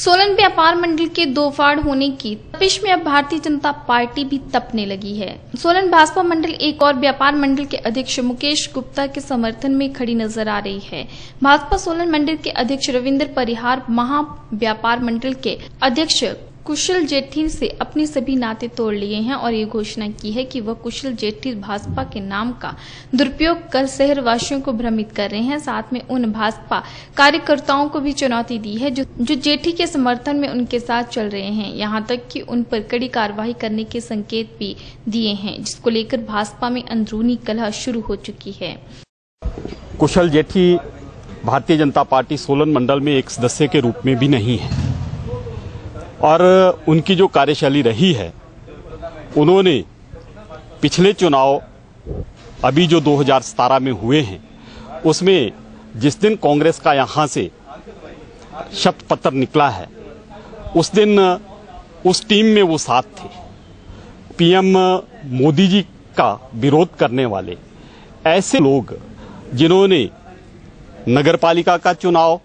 सोलन व्यापार मंडल के दो फाड़ होने की तपिश में अब भारतीय जनता पार्टी भी तपने लगी है। सोलन भाजपा मंडल एक और व्यापार मंडल के अध्यक्ष मुकेश गुप्ता के समर्थन में खड़ी नज़र आ रही है। भाजपा सोलन मंडल के अध्यक्ष रविंद्र परिहार महा व्यापार मंडल के अध्यक्ष कुशल जेठी से अपने सभी नाते तोड़ लिए हैं और ये घोषणा की है कि वह कुशल जेठी भाजपा के नाम का दुरुपयोग कर शहरवासियों को भ्रमित कर रहे हैं। साथ में उन भाजपा कार्यकर्ताओं को भी चुनौती दी है जो जो जेठी के समर्थन में उनके साथ चल रहे हैं। यहाँ तक कि उन पर कड़ी कार्रवाई करने के संकेत भी दिए हैं, जिसको लेकर भाजपा में अंदरूनी कलह शुरू हो चुकी है। कुशल जेठी भारतीय जनता पार्टी सोलन मंडल में एक सदस्य के रूप में भी नहीं है। और उनकी जो कार्यशैली रही है, उन्होंने पिछले चुनाव अभी जो 2017 में हुए हैं, उसमें जिस दिन कांग्रेस का यहाँ से शपथ पत्र निकला है, उस दिन उस टीम में वो साथ थे। पीएम मोदी जी का विरोध करने वाले ऐसे लोग जिन्होंने नगरपालिका का चुनाव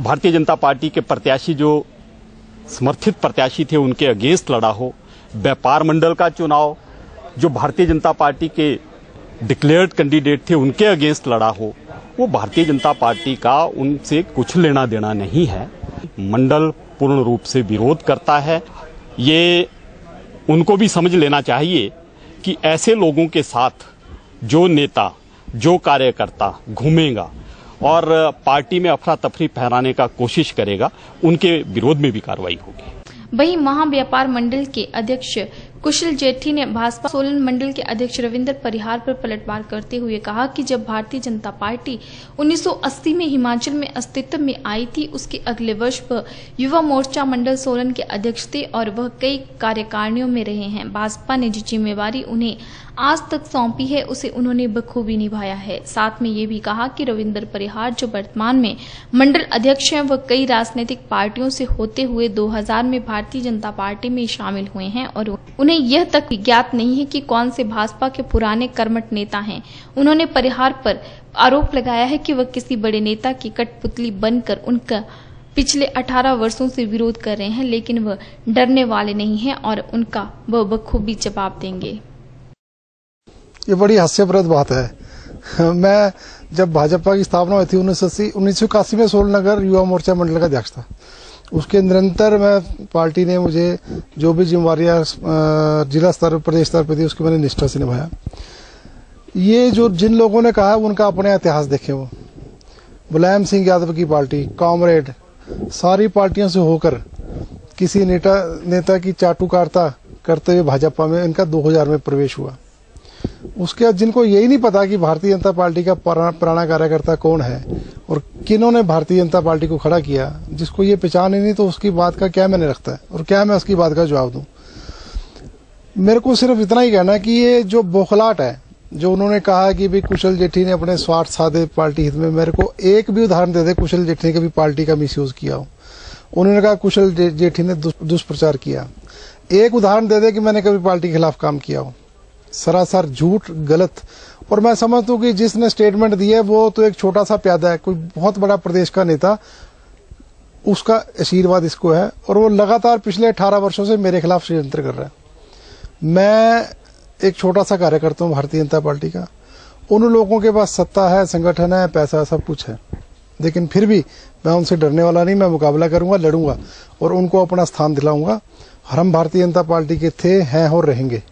भारतीय जनता पार्टी के प्रत्याशी जो समर्थित प्रत्याशी थे, उनके अगेंस्ट लड़ा हो। व्यापार मंडल का चुनाव, जो भारतीय जनता पार्टी के डिक्लेयर्ड कैंडिडेट थे, उनके अगेंस्ट लड़ा हो। वो भारतीय जनता पार्टी का उनसे कुछ लेना देना नहीं है। मंडल पूर्ण रूप से विरोध करता है। ये उनको भी समझ लेना चाहिए कि ऐसे लोगों के साथ जो नेता, जो कार्यकर्ता घूमेगा और पार्टी में अफरा तफरी फहराने का कोशिश करेगा, उनके विरोध में भी कार्रवाई होगी। वही महाव्यापार मंडल के अध्यक्ष कुशल जेठी ने भाजपा सोलन मंडल के अध्यक्ष रविंद्र परिहार पर पलटवार करते हुए कहा कि जब भारतीय जनता पार्टी 1980 में हिमाचल में अस्तित्व में आई थी, उसके अगले वर्ष वह युवा मोर्चा मंडल सोलन के अध्यक्ष थे और वह कई कार्यकारिणियों में रहे हैं। भाजपा ने जो जिम्मेवारी उन्हें आज तक सौंपी है, उसे उन्होंने बखूबी निभाया है। साथ में ये भी कहा कि रविंद्र परिहार जो वर्तमान में मंडल अध्यक्ष हैं, वह कई राजनीतिक पार्टियों से होते हुए 2000 में भारतीय जनता पार्टी में शामिल हुए हैं और उन्हें यह तक ज्ञात नहीं है कि कौन से भाजपा के पुराने कर्मठ नेता हैं। उन्होंने परिहार पर आरोप लगाया है कि वह किसी बड़े नेता की कठपुतली बनकर उनका पिछले 18 वर्षों से विरोध कर रहे हैं, लेकिन वह डरने वाले नहीं हैं और उनका वह बखूबी जवाब देंगे। ये बड़ी हास्यप्रद बात है। मैं जब भाजपा की स्थापना हुई थी उन्नीस सौ में सोलनगर युवा मोर्चा मंडल का अध्यक्ष था। उसके निरंतर मैं पार्टी ने मुझे जो भी जिम्मेवारियाँ जिला स्तर, प्रदेश स्तर पर थी उसकी मैंने निष्ठा से निभाया। ये जो जिन लोगों ने कहा, उनका अपने इतिहास देखे वो। मुलायम सिंह यादव की पार्टी, कॉमरेड, सारी पार्टियों से होकर किसी नेता नेता की चाटुकारता करते हुए भाजपा में, इनका 2000 में प्रवेश हुआ। उसके बाद जिनको यही नहीं पता कि भारतीय जनता पार्टी का पुराना कार्यकर्ता कौन है और किन्होंने भारतीय जनता पार्टी को खड़ा किया, जिसको ये पहचान ही नहीं तो उसकी बात का क्या मैंने रखता है? और क्या मैं उसकी बात का जवाब दूँ? मेरे को सिर्फ़ इतना ही कहना है कि ये जो बौखलाट है, जो उन्होंने कहा कि भाई कुशल जेठी ने अपने स्वार्थ साधे पार्टी हित में, मेरे को एक भी उदाहरण दे दे कुशल जेठी ने कभी पार्टी का मिस किया हो। उन्होंने कहा कुशल जेठी ने दुष्प्रचार किया। एक उदाहरण दे दे कि मैंने कभी पार्टी के खिलाफ काम किया हो। सरासर झूठ, गलत। और मैं समझता हूँ कि जिसने स्टेटमेंट दी है, वो तो एक छोटा सा प्यादा है, कोई बहुत बड़ा प्रदेश का नेता, उसका आशीर्वाद इसको है। और वो लगातार पिछले अठारह वर्षों से मेरे खिलाफ षडयंत्र कर रहा है। मैं एक छोटा सा कार्यकर्ता हूँ, भारतीय जनता पार्टी का। उन लोगों के पास सत्ता है, संगठन है, पैसा, सब कुछ है। लेकिन फिर भी मैं उनसे डरने वाला नहीं, मैं मुकाबला करूँगा, लड़ूँगा और उनको अपना स्थान दिलाऊँगा। हम भारतीय जनता पार्टी के थे, हैं और रहेंगे।